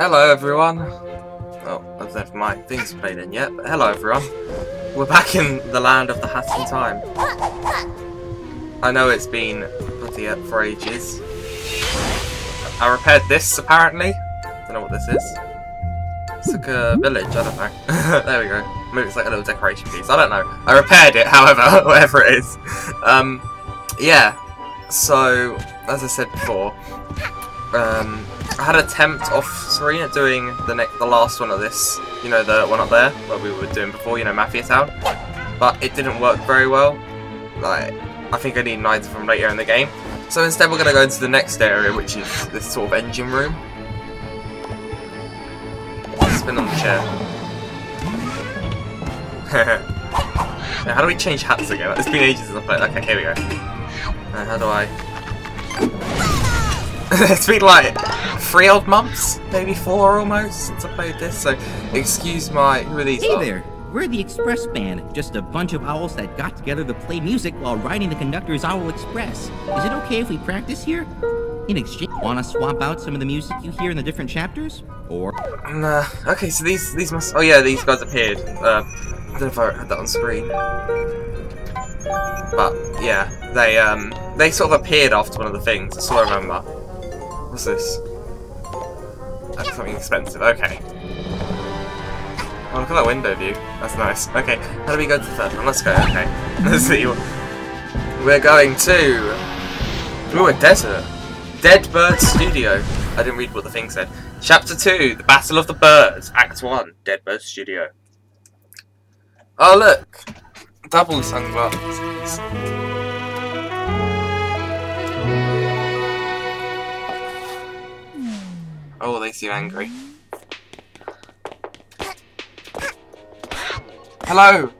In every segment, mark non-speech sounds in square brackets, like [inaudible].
Hello everyone. Oh, I don't know if my thing's played in yet, but hello everyone. We're back in the land of the hat in time. I know it's been bloody up for ages. I repaired this apparently. Don't know what this is. It's like a village, I don't know. [laughs] there we go. Maybe it's like a little decoration piece. I don't know. I repaired it, [laughs] however, [laughs] whatever it is. Um, yeah. So, as I said before, um, I had an attempt off Serena doing the next, the last one of this. You know, the one up there where we were doing before. You know, Mafia Town. But it didn't work very well. Like, I think I need an item from later in the game. So instead, we're gonna go into the next area, which is this sort of engine room. Spin on the chair. [laughs] now, how do we change hats again? It's been ages since I played. Okay, here we go. Uh, how do I? [laughs] it's been like three odd months, maybe four almost, since I played this, so excuse my... who are these Hey there! We're the Express Band, just a bunch of owls that got together to play music while riding the conductor's Owl Express. Is it okay if we practice here? In exchange, wanna swap out some of the music you hear in the different chapters? Or... Nah, okay, so these these must... Oh yeah, these guys appeared. Uh, I don't know if I had that on screen. But, yeah, they, um, they sort of appeared after one of the things, that's all I remember. What's this? That's something expensive, okay. Oh, look at that window view. That's nice. Okay, how do we go to the third one? Let's go, okay. [laughs] Let's see. We're going to... Ooh, a desert. Dead Bird Studio. I didn't read what the thing said. Chapter 2, The Battle of the Birds. Act 1, Dead Bird Studio. Oh, look. Double sunglasses. Oh, they seem angry. Hello!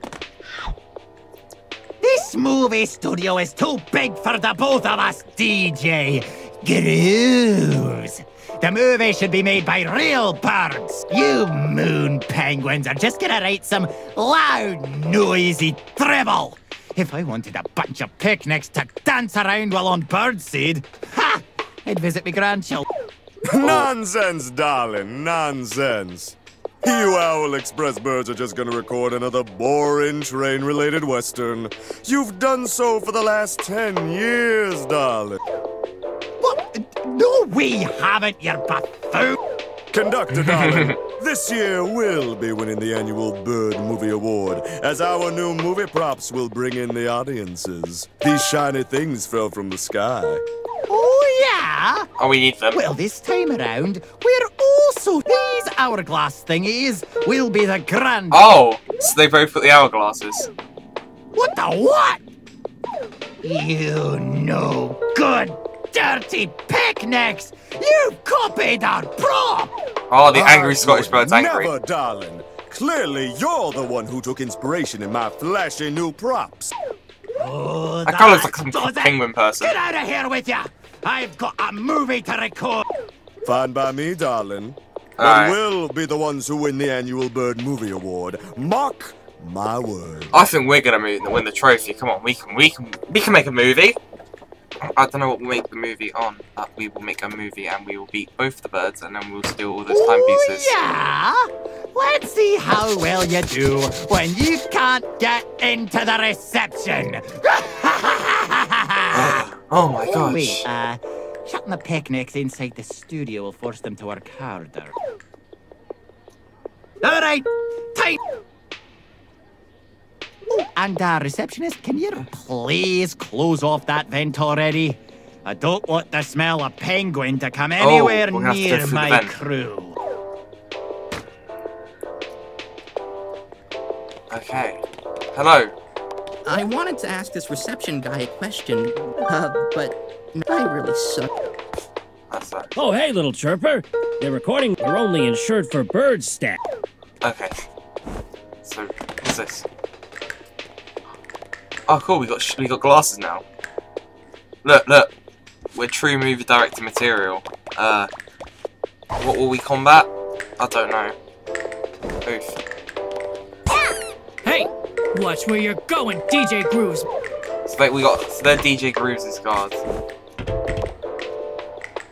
This movie studio is too big for the both of us, DJ Grooves. The movie should be made by real birds. You moon penguins are just gonna write some loud, noisy dribble. If I wanted a bunch of picnics to dance around while on birdseed, ha! I'd visit my grandchildren. [laughs] Nonsense, darling, nonsense. You Owl Express birds are just gonna record another boring train-related western. You've done so for the last ten years, darling. What? No, we haven't, you buffoon! Conductor, [laughs] darling, this year we'll be winning the annual Bird Movie Award, as our new movie props will bring in the audiences. These shiny things fell from the sky. Oh, Oh, yeah? Oh, we need them. Well, this time around, we're also these hourglass thingies will be the grand. Oh! So they both put the hourglasses. What the what? You no good, dirty picnics! You've copied our prop! Oh, the angry I Scottish would bird's angry. Never, darling. Clearly, you're the one who took inspiration in my flashy new props. Oh, That guy looks like that some penguin person. Get out of here with ya! I've got a movie to record. Fine by me, darling. But Alright. we'll be the ones who win the annual Bird Movie Award. Mark my word. I think we're gonna win the trophy. Come on, we can, we can, we can make a movie. I don't know what we'll make the movie on, but we will make a movie and we will beat both the birds and then we'll steal all those timepieces. yeah? Let's see how well you do when you can't get into the reception. [laughs] oh my gosh. Wait, uh, shutting the picnics inside the studio will force them to work harder. All right. Oh, and uh, receptionist, can you please close off that vent already? I don't want the smell of penguin to come anywhere Oh, we're gonna have to go near my crew. Okay. Hello. I wanted to ask this reception guy a question, uh, but I really suck. That's that. Oh, hey, little chirper. The recording are only insured for bird stat. Okay. So, what's this? Oh, cool. We got sh- we got glasses now. Look, look. We're true movie director material. Uh, what will we combat? I don't know. Oof. Watch where you're going, DJ Grooves. So like we got so they're DJ Grooves' guards.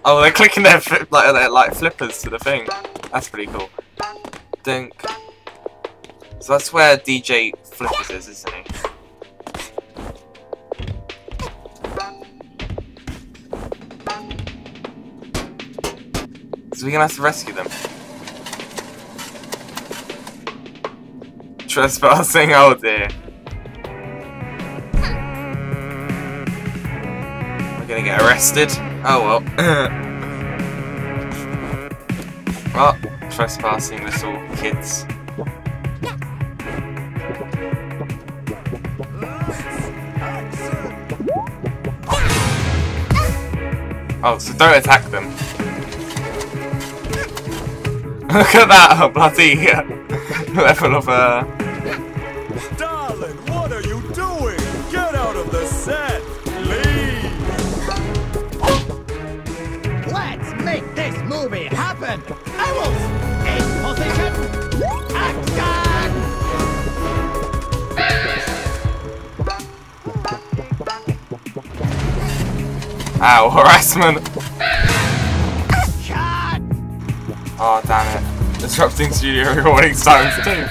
Oh, they're clicking their flip, like their like flippers to the thing. That's pretty cool. Dink. So that's where DJ Flippers is, isn't he? So we're gonna have to rescue them. Trespassing, out there. We're gonna get arrested. Oh well. [coughs] well, trespassing little kids. Oh, so don't attack them. [laughs] Look at that bloody [laughs] level of uh. Ow, [laughs] harassment! Oh damn it. Disrupting studio recording times too.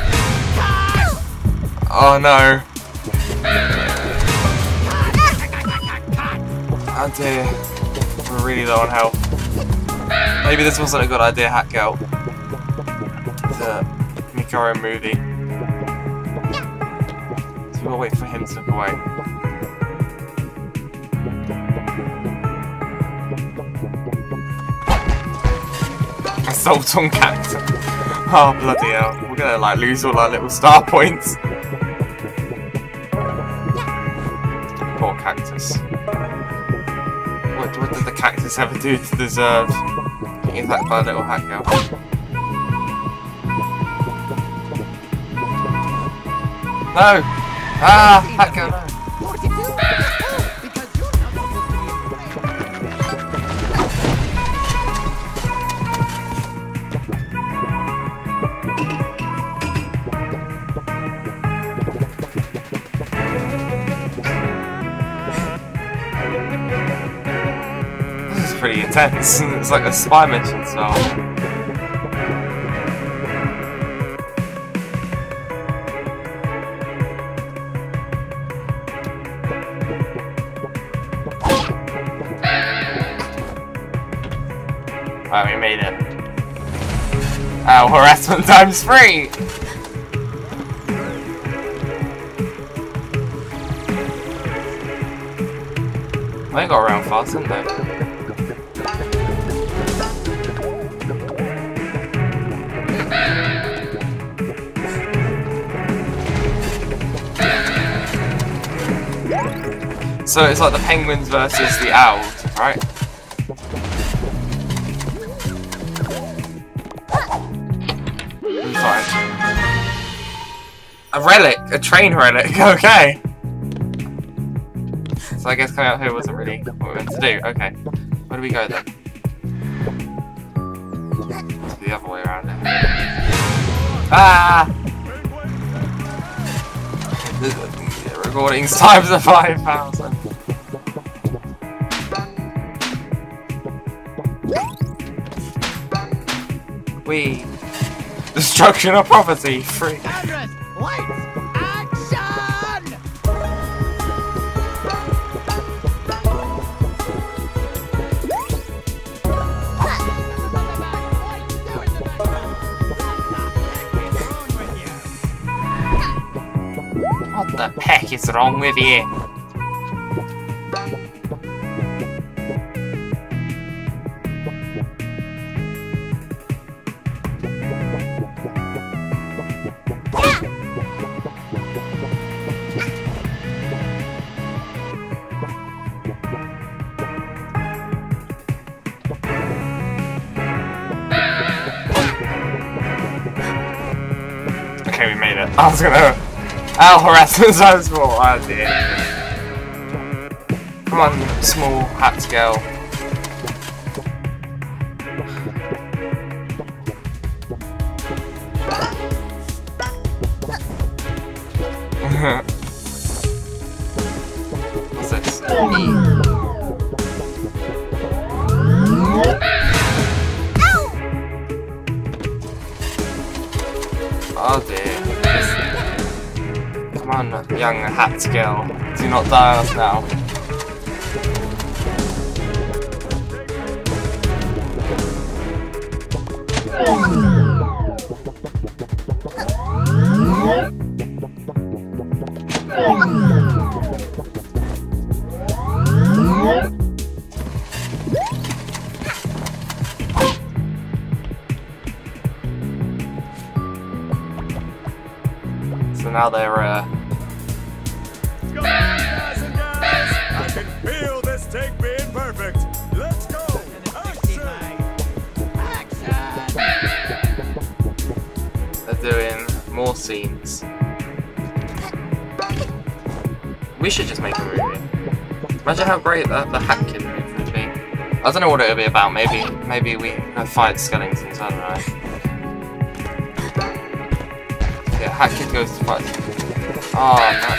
Oh no. Oh dear. We're really low on health. Maybe this wasn't a good idea, Hat Girl. To make our own movie. So we'll wait for him to look away. [laughs] Assault on Cactus. Oh bloody hell. We're gonna like lose all our little star points. Poor cactus. What, what did the cactus ever do to deserve getting attacked by a little hat girl? No! Ah! Hat pretty intense. [laughs] It's like a spy mission so... Oh, we made it. Uh, [laughs] Ow, harassment times three! They got around fast, didn't they? So it's like the penguins versus the owls, right? A relic, a train relic, [laughs] okay. So I guess coming out here wasn't really what we meant to do. Okay. Where do we go then? It's the other way around it. Ah! [laughs] The, recordings times are 5,000. We Destruction of property, free. Cameras! Lights! Action! What the heck is wrong with you? I was gonna. Ow, harassment zones for. Oh dear. Come on, small hat girl. [laughs] hat girl. Do not die on us now. So now they're uh, We should just make a movie. Imagine how great that the Hatkin movie would be. I don't know what it would be about. Maybe maybe we have fight skeletons. I don't know. Yeah, Hatkin goes to fight. Oh no.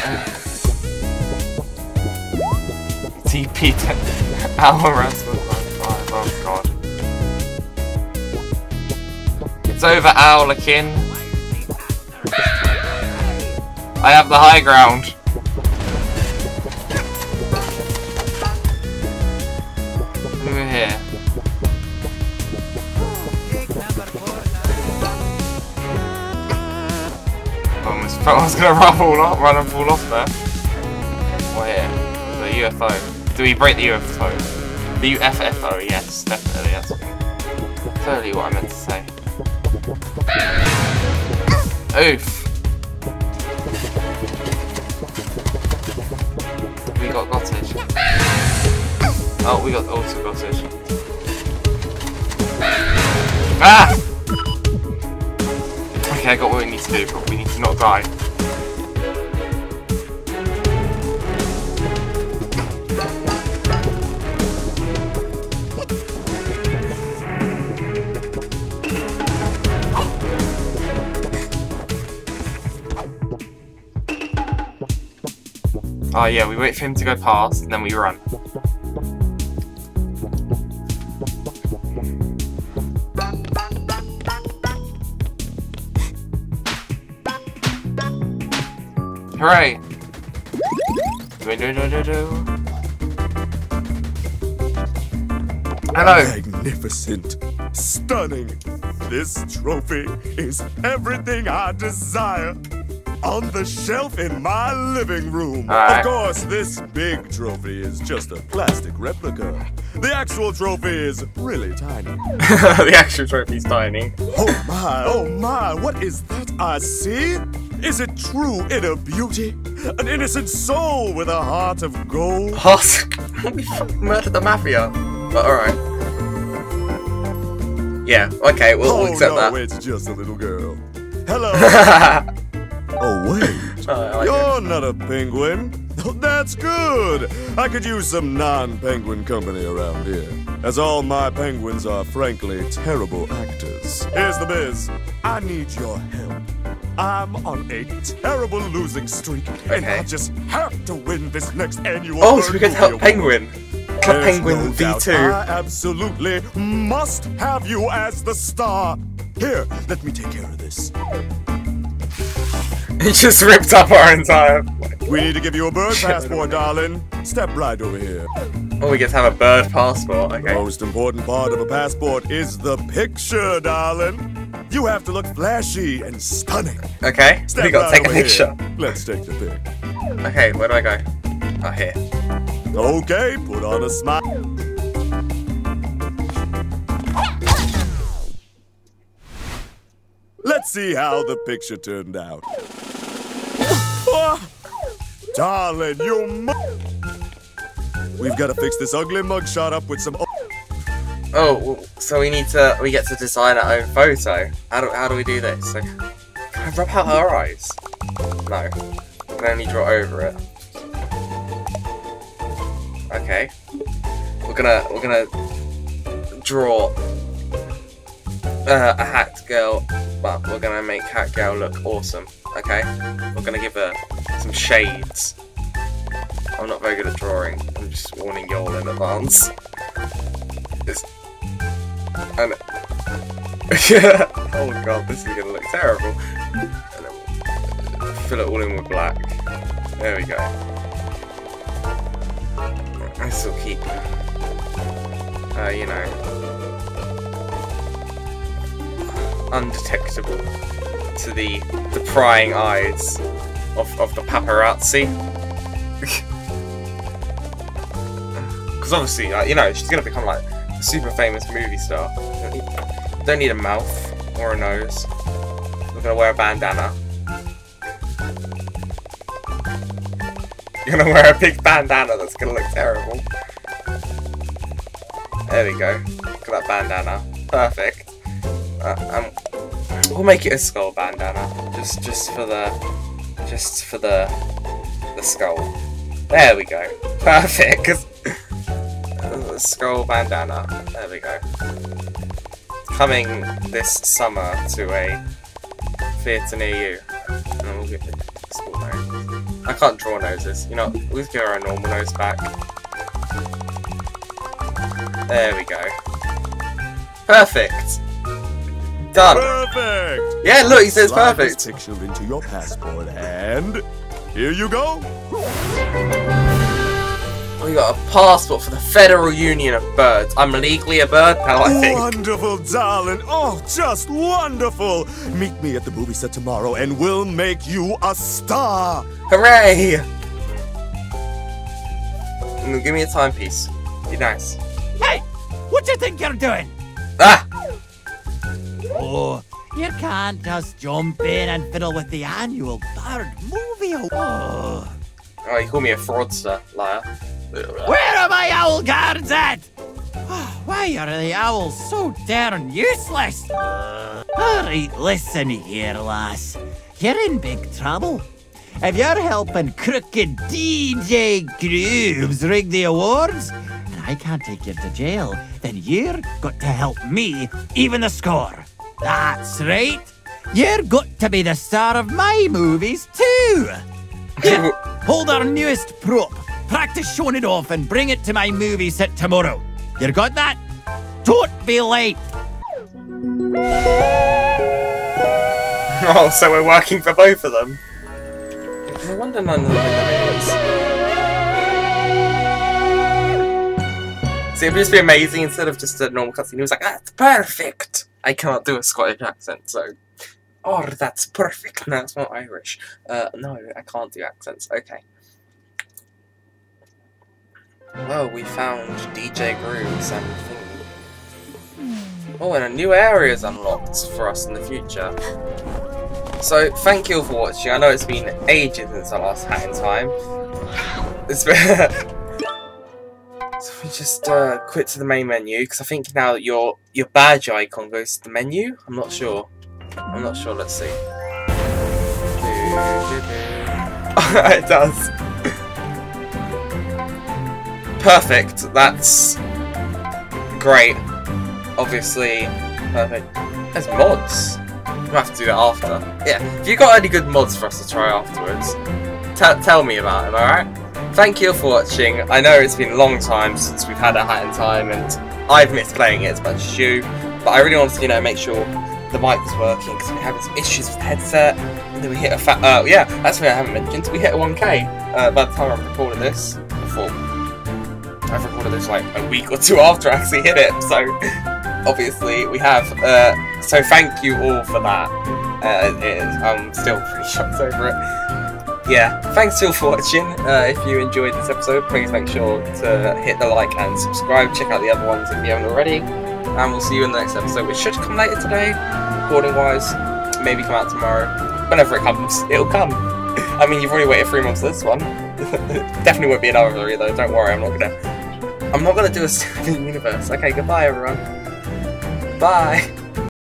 TP [laughs] our Rasmus. Oh god. It's over, Owlakin. I have the high ground. Over here. Almost felt I was gonna [laughs] run fall off, run and fall off there. What here? The UFO. Do we break the UFO? The UFFO, yes, definitely. That's totally what I meant to say. Oof. We got cottage. Oh, we got also cottage. Ah! Okay, I got what we need to do, but we need to not die. Oh yeah, we wait for him to go past, and then we run. Hooray! Hello. Magnificent. Stunning. This trophy is everything I desire. On the shelf in my living room. Alright. Of course, this big trophy is just a plastic replica. The actual trophy is really tiny. [laughs] the actual trophy's tiny. Oh my, oh my, what is that I see? Is it true inner beauty? An innocent soul with a heart of gold? Husk, [laughs] we murdered the mafia. But alright. Yeah, okay, we'll, oh we'll accept no, that. it's just a little girl. Hello. [laughs] oh, wait, I like you're not a penguin. [laughs] That's good. I could use some non-penguin company around here, as all my penguins are frankly terrible actors. Here's the biz. I need your help. I'm on a terrible losing streak, and I just have to win this next annual. Oh, so we to help Penguin. Club There's Penguin no V2. I absolutely must have you as the star. Here, let me take care of this. [laughs] He just ripped up our entire. We need to give you a bird [laughs] passport, darling. Step right over here. Oh, we get to have a bird passport. Okay. The most important part of a passport is the picture, darling. You have to look flashy and stunning. Okay. Step we got to right take a picture. Here. Let's take the pic. Okay, where do I go? Oh, here. Okay, put on a smile. Let's see how the picture turned out. Darling, you mu- We've got to fix this ugly mugshot up with some. Oh, so we need to. We get to design our own photo. How do how do we do this? Can I rub out our eyes? No. We can only draw over it. Okay. We're gonna we're gonna draw uh, a hat girl, but we're gonna make hat girl look awesome. Okay. We're gonna give her some shades. I'm not very good at drawing. I'm just warning y'all in advance. It's and [laughs] oh god, this is gonna look terrible. We'll fill it all in with black. There we go. I still keep, uh, you know, undetectable to the the prying eyes of, of the paparazzi. Because obviously, like, you know, she's gonna become like a super famous movie star. Don't need, a mouth or a nose. We're gonna wear a bandana. You're gonna wear a big bandana that's gonna look terrible. There we go. Look at that bandana. Perfect. Uh, um, we'll make it a skull bandana, just just for the, just for the, the skull. There we go. [laughs] Perfect. skull bandana. There we go. Coming this summer to a theatre near you. And we'll get nose. I can't draw noses. You know, we'll give her a normal nose back. There we go. Perfect. Done. Perfect! Yeah, look, he says Slide perfect. This picture into your passport and here you go. We got a passport for the Federal Union of Birds. I'm legally a bird now, I think. Wonderful, darling. Oh, just wonderful. Meet me at the movie set tomorrow and we'll make you a star. Hooray! Mm, Give me a timepiece. Be nice. Hey! What do you think you're doing? Ah! Oh, you can't just jump in and fiddle with the annual bird movie. Oh. Oh, you call me a fraudster, liar. Where are my owl guards at? Oh, Why are the owls so darn useless? Alright, listen here, lass. You're in big trouble. If you're helping crooked DJ Grooves rig the awards, and I can't take you to jail, then you're got to help me even the score. That's right. You're got to be the star of my movies too. Here, hold our newest prop. Practice showing it off and bring it to my movie set tomorrow. You got that? Don't be late. [laughs] Oh, so we're working for both of them. No wonder none of them are See, it'd just be amazing instead of just a normal cutscene. He was like, ah, that's perfect! I cannot do a Scottish accent, so. Oh, that's perfect. [laughs] No, it's not Irish. Uh, no, I can't do accents. Okay. Well, we found DJ Grooves and. Oh, and a new area is unlocked for us in the future. So, thank you for watching. I know it's been ages since I last had in time. It's been... [laughs] so we just uh, quit to the main menu, because I think now your your badge icon goes to the menu. I'm not sure. I'm not sure, let's see. [laughs] it does. [laughs] Perfect, that's great. Obviously, perfect. There's mods. We'll have to do that after. Yeah, if you got any good mods for us to try afterwards, t- tell me about them, alright? Thank you for watching. I know it's been a long time since we've had a hat in time, and I've missed playing it as much as you, but I really wanted to, you know, make sure the mic was working because we're having some issues with the headset, and then we hit a fat. Uh, yeah, that's what I haven't mentioned. We hit a 1K uh, by the time I've recorded this. Before I've recorded this like a week or two [laughs] after I actually hit it, so obviously we have. Uh, so thank you all for that. Uh, I'm still pretty [laughs] shocked over it. Yeah, thanks all for watching. Uh, if you enjoyed this episode, please make sure to hit the like and subscribe. Check out the other ones if you haven't already. And we'll see you in the next episode, which should come later today, recording wise. Maybe come out tomorrow. Whenever it comes, it'll come. [laughs] I mean, you've already waited three months for this one. [laughs] Definitely won't be another three though. Don't worry, I'm not gonna. I'm not gonna do a [laughs] Steven Universe. Okay, goodbye everyone. Bye.